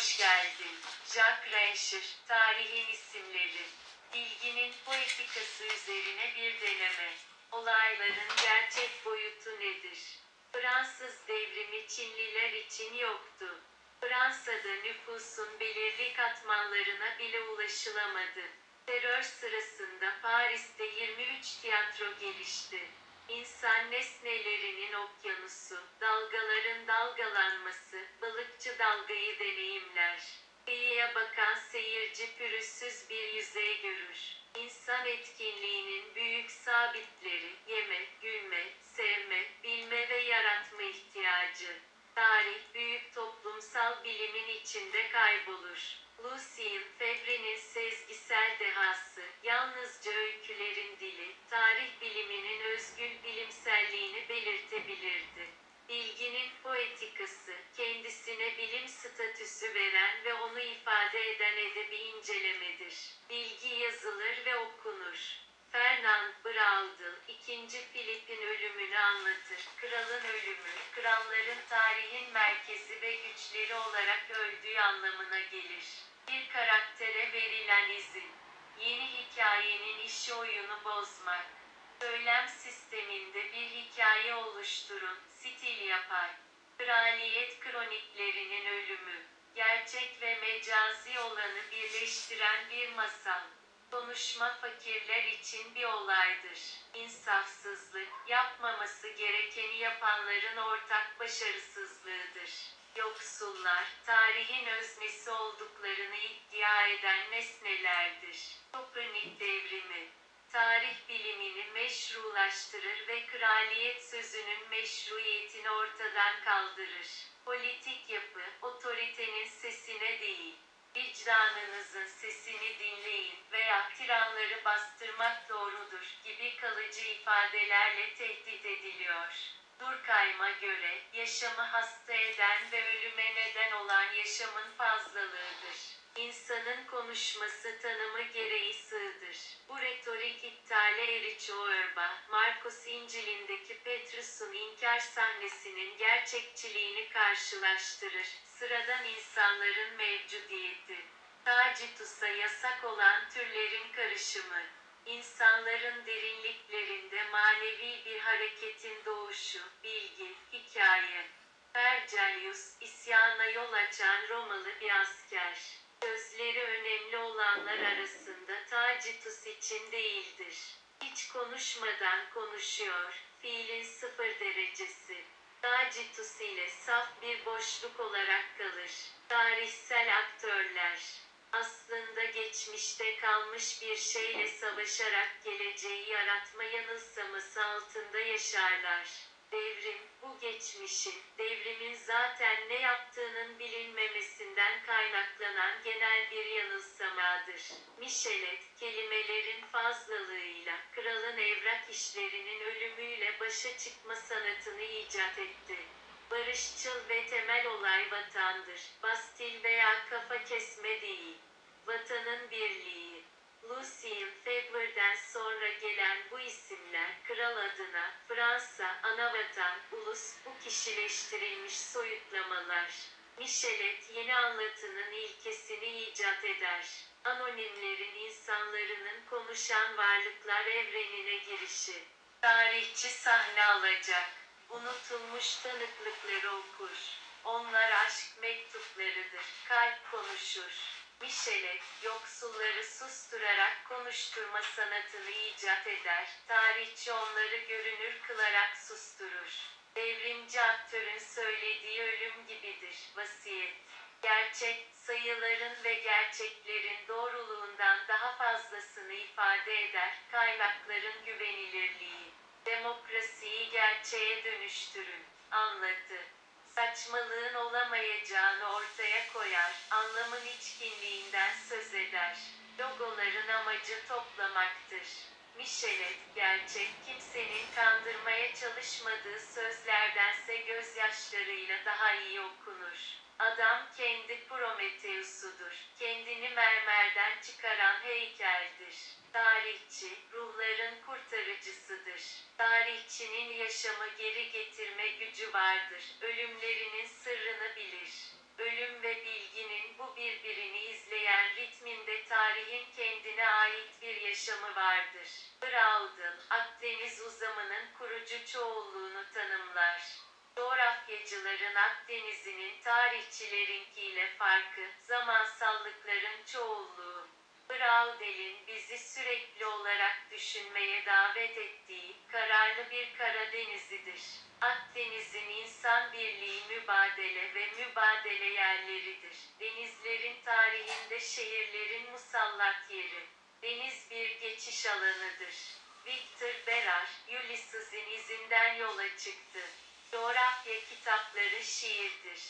hoş geldin. Jack Reacher, Tarihin İsimleri. Bilginin poetikası üzerine bir deneme. Olayların gerçek boyutu nedir? Fransız devrimi Çinliler için yoktu. Fransa'da nüfusun belirli katmanlarına bile ulaşılamadı. Terör sırasında Paris'te 23 tiyatro gelişti. İnsan nesnelerinin okyanusu, dalgaların dalgalanması, balıkçı dalgayı deneyimler. Kıyıya bakan seyirci pürüzsüz bir yüzey görür. İnsan etkinliğinin büyük sabitleri, yeme, gülme, sevme, bilme ve yaratma ihtiyacı. Tarih büyük toplumsal bilimin içinde kaybolur. Lucien Febvre'nin sezgisel dehası, yalnızca öykülerin dili, tarih biliminin özgün bilimselliğini belirtebilirdi. Bilginin poetikası, kendisine bilim statüsü veren ve onu ifade eden edebi incelemedir. Bilgi yazılır ve okunur. Fernand Braudel, 2. Filip'in ölümünü anlatır. Kralın ölümü, kralların tarihin merkezi ve güçleri olarak öldüğü anlamına gelir. Bir karaktere verilen izin. Yeni hikayenin işi oyunu bozmak. Söylem sisteminde bir hikaye oluşturun, stil yapar. Kraliyet kroniklerinin ölümü. Gerçek ve mecazi olanı birleştiren bir masal. Konuşma fakirler için bir olaydır. İnsafsızlık, yapmaması gerekeni yapanların ortak başarısızlığıdır. Yoksullar, tarihin öznesi olduklarını iddia eden nesnelerdir. Kopernik devrimi, meşrulaştırır ve kraliyet sözünün meşruiyetini ortadan kaldırır. Politik yapı, otoritenin sesine değil, vicdanınızın sesini dinleyin veya tiranları bastırmak doğrudur gibi kalıcı ifadelerle tehdit ediliyor. Durkheim'a göre, yaşamı hasta eden ve ölüme neden olan yaşamın fazlalığıdır. Konuşması tanımı gereği sığdır. Bu retorik iptale Erich Auerbach, Markus İncil'indeki Petrus'un inkar sahnesinin gerçekçiliğini karşılaştırır. Sıradan insanların mevcudiyeti. Tacitus'a yasak olan türlerin karışımı. İnsanların derinliklerinde manevi bir hareketin doğuşu, bilgi, hikaye. Vergilius, isyana yol açan Romalı bir asker. Sözleri önemli olanlar arasında Tacitus için değildir. Hiç konuşmadan konuşuyor, fiilin sıfır derecesi. Tacitus ile saf bir boşluk olarak kalır. Tarihsel aktörler. Aslında geçmişte kalmış bir şeyle savaşarak geleceği yaratma yanılsaması altında yaşarlar. Devrim, bu geçmişin, devrimin zaten ne yaptığının bilinmemesinden kaynaklanan genel bir yanılsamadır. Michelet, kelimelerin fazlalığıyla, kralın evrak işlerinin ölümüyle başa çıkma sanatını icat etti. Barışçıl ve temel olay vatandır. Bastil veya kafa kesme değil. Vatanın birliği. Lucien Febvre'den sonra gelen bu isimler, kral adına, Fransa, anavatan, ulus, bu kişileştirilmiş soyutlamalar. Michelet yeni anlatının ilkesini icat eder. Anonimlerin insanlarının konuşan varlıklar evrenine girişi. Tarihçi sahne alacak. Unutulmuş tanıklıkları okur. Onlar aşk mektuplarıdır. Kalp konuşur. Michelet, yoksulları susturarak konuşturma sanatını icat eder. Tarihçi onları görünür kılarak susturur. Devrimci aktörün söylediği ölüm gibidir. Vasiyet. Gerçek, sayıların ve gerçeklerin doğruluğundan daha fazlasını ifade eder. Kaynakların güvenilirliği. Demokrasiyi gerçeğe dönüştürün. Anlatı. Saçmalığın olamayacağını ortaya koyar, anlamın içkinliğinden söz eder. Logoların amacı toplamaktır. Michelet, gerçek kimsenin kandırmaya çalışmadığı sözlerdense gözyaşlarıyla daha iyi okunur. Adam kendi Prometheus'udur. Kendini mermerden çıkaran heykeldir. Tarihçi, ruhların. Tarihçinin yaşamı geri getirme gücü vardır. Ölümlerinin sırrını bilir. Ölüm ve bilginin bu birbirini izleyen ritminde tarihin kendine ait bir yaşamı vardır. Browden, Akdeniz uzamının kurucu çoğulluğunu tanımlar. Coğrafyacıların Akdeniz'inin tarihçilerinkiyle farkı, zamansallıkların çoğulluğu. Braudel'in bizi sürekli olarak düşünmeye davet ettiği, kararlı bir Karadeniz'idir. Akdeniz'in insan birliği mübadele ve mübadele yerleridir. Denizlerin tarihinde şehirlerin musallat yeri. Deniz bir geçiş alanıdır. Victor Berar, Ulysses'in izinden yola çıktı. Coğrafya kitapları şiirdir.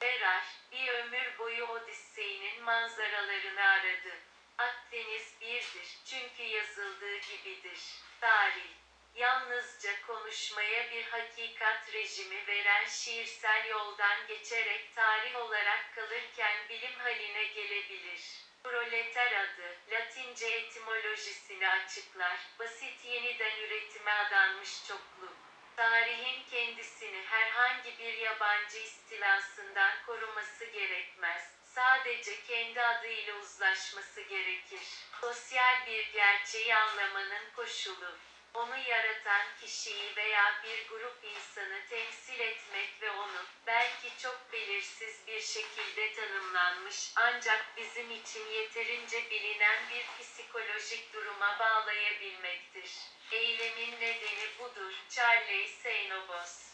Berar, bir ömür boyu Odissey'nin manzaralarını aradı. Akdeniz birdir, çünkü yazıldığı gibidir. Tarih, yalnızca konuşmaya bir hakikat rejimi veren şiirsel yoldan geçerek tarih olarak kalırken bilim haline gelebilir. Proleter adı, Latince etimolojisini açıklar, basit yeniden üretime adanmış çokluk. Tarihin kendisini herhangi bir yabancı istilasından koruması gerekmez. Sadece kendi adıyla uzlaşması gerekir. Sosyal bir gerçeği anlamanın koşulu. Onu yaratan kişiyi veya bir grup insanı temsil etmek ve onu, belki çok belirsiz bir şekilde tanımlanmış ancak bizim için yeterince bilinen bir psikolojik duruma bağlayabilmektir. Eylemin nedeni budur. Charles Seinobos